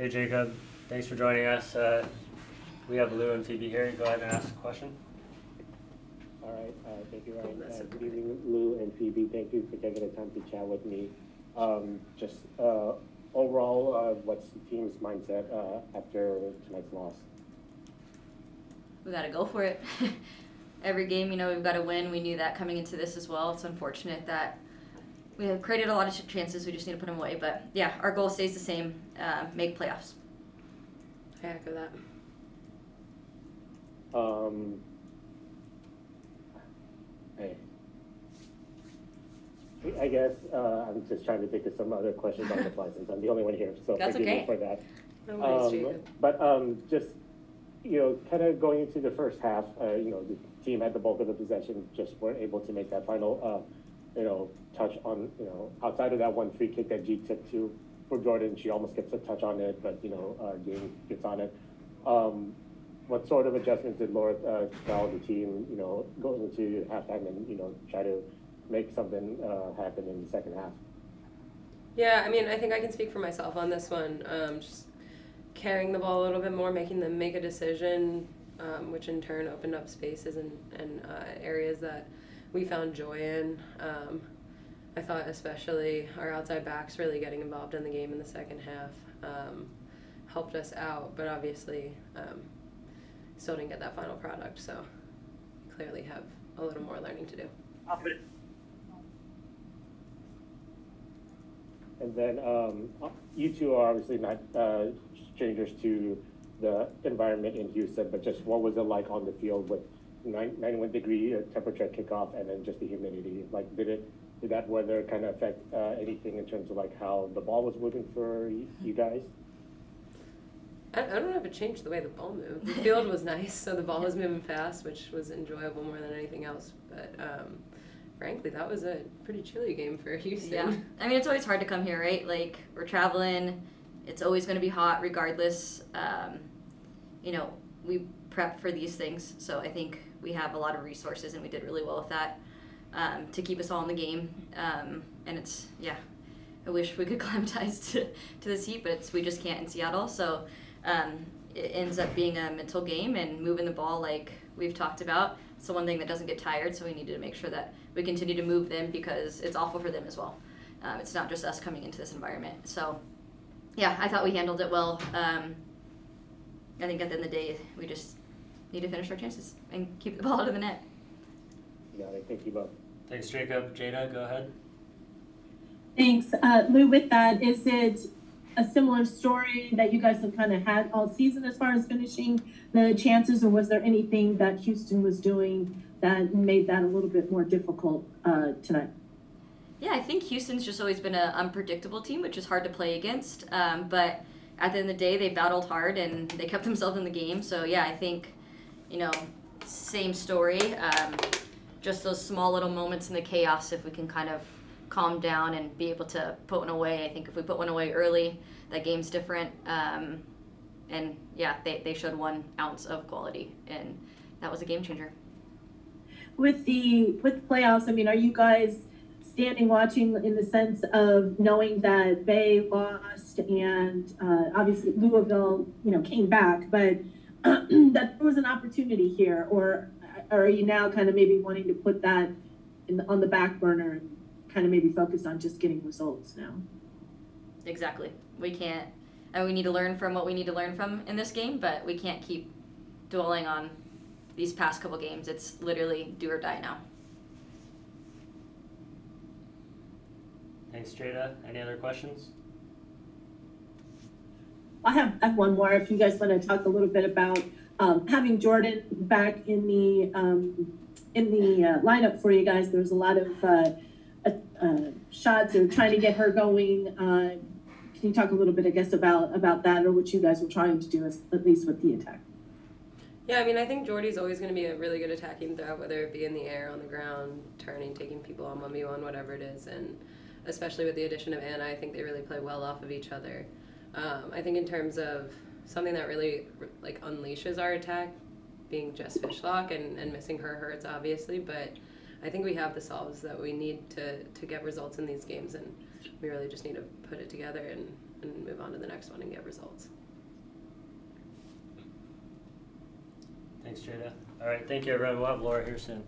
Hey Jacob, thanks for joining us. Uh, we have Lu and Phoebe here. Go ahead and ask a question. All right, uh, thank you, Ryan. Uh, good evening, Lu and Phoebe. Thank you for taking the time to chat with me. Um, just uh, overall, uh, what's the team's mindset uh, after tonight's loss? We got to go for it. Every game, you know, we've got to win. We knew that coming into this as well. It's unfortunate that we have created a lot of chances. We just need to put them away. But yeah, our goal stays the same: uh, make playoffs. I echo that. Um, hey. I guess uh, I'm just trying to think of some other questions on the fly since I'm the only one here, so That's forgive okay. me for that. No worries, Um, But um, just, you know, kind of going into the first half, uh, you know, the team had the bulk of the possession, just weren't able to make that final, uh, you know, touch on, you know, outside of that one free kick that G took to for Jordyn, she almost gets a touch on it, but, you know, uh, Game gets on it. Um, what sort of adjustments did Laura uh, tell the team, you know, going into halftime and, you know, try to make something uh, happen in the second half? Yeah, I mean, I think I can speak for myself on this one. Um, just carrying the ball a little bit more, making them make a decision, um, which in turn opened up spaces and, and uh, areas that we found joy in. Um, I thought especially our outside backs really getting involved in the game in the second half um, helped us out, but obviously um, still didn't get that final product, so clearly have a little more learning to do. And then um, you two are obviously not uh, strangers to the environment in Houston, but just what was it like on the field with nine- 91 degree uh, temperature kickoff and then just the humidity? Like, did it did that weather kind of affect uh, anything in terms of like how the ball was moving for you guys? I, I don't know if it changed the way the ball moved. The field was nice, so the ball was moving fast, which was enjoyable more than anything else. But um, frankly, that was a pretty chilly game for Houston. Yeah, I mean, it's always hard to come here, right? Like we're traveling. It's always going to be hot, regardless. Um, you know, we prep for these things, so I think we have a lot of resources, and we did really well with that um, to keep us all in the game. Um, and it's yeah, I wish we could climatize to, to this heat, but it's, we just can't in Seattle. So um, it ends up being a mental game and moving the ball like we've talked about. It's the one thing that doesn't get tired, so we needed to make sure that we continue to move them because it's awful for them as well. Um, it's not just us coming into this environment. So yeah, I thought we handled it well. Um, I think at the end of the day, we just need to finish our chances and keep the ball out of the net. Yeah, I thank you both. Thanks, Jacob. Jada, go ahead. Thanks. Uh, Lu, with that, is it a similar story that you guys have kind of had all season as far as finishing the chances, or was there anything that Houston was doing that made that a little bit more difficult uh, tonight? Yeah, I think Houston's just always been an unpredictable team, which is hard to play against. Um, but at the end of the day, they battled hard and they kept themselves in the game. So yeah, I think, you know, same story. Um, just those small little moments in the chaos, if we can kind of calm down and be able to put one away. I think if we put one away early, that game's different. Um, and yeah, they, they showed one ounce of quality, and that was a game changer. With the with playoffs, I mean, are you guys standing watching in the sense of knowing that Bay lost and uh, obviously Louisville, you know, came back, but that there was an opportunity here, or, or are you now kind of maybe wanting to put that in, on the back burner and kind of maybe focus on just getting results now? Exactly. We can't, and we need to learn from what we need to learn from in this game, but we can't keep dwelling on these past couple games. It's literally do or die now. Thanks, Jada. Any other questions? I have, I have one more. If you guys want to talk a little bit about um, having Jordyn back in the um, in the uh, lineup for you guys, there was a lot of uh, uh, uh, shots or trying to get her going. Uh, can you talk a little bit, I guess, about about that or what you guys were trying to do, as, at least with the attack? Yeah, I mean, I think Jordy's always going to be a really good attacking threat, whether it be in the air, on the ground, turning, taking people on one v one, whatever it is, and especially with the addition of Anna, I think they really play well off of each other. Um, I think in terms of something that really like unleashes our attack, being Jess Fishlock and, and missing her hurts obviously, but I think we have the solves that we need to, to get results in these games, and we really just need to put it together and, and move on. to the next one and get results. Thanks, Jada. All right, thank you, everyone. We'll have Laura here soon.